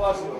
важно.